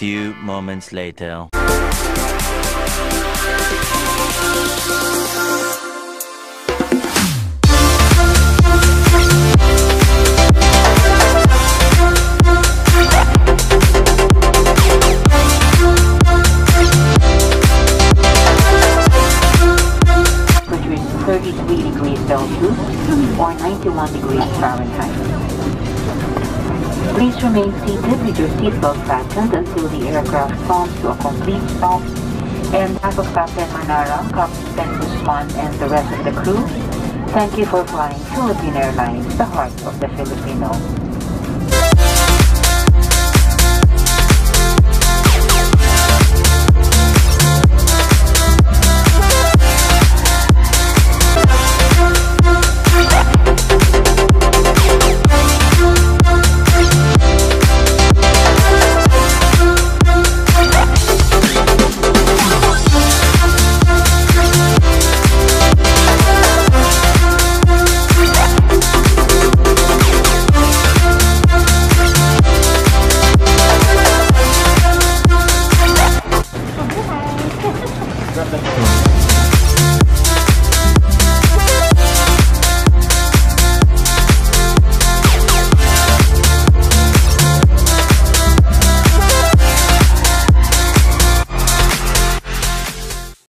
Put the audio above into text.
few moments later. which is 33 degrees Celsius or 91 degrees Fahrenheit. Please remain seated with your seatbelt fastened until the aircraft comes to a complete stop. And behalf of Captain Manara, Captain Guzman, and the rest of the crew, thank you for flying Philippine Airlines, the heart of the Filipino.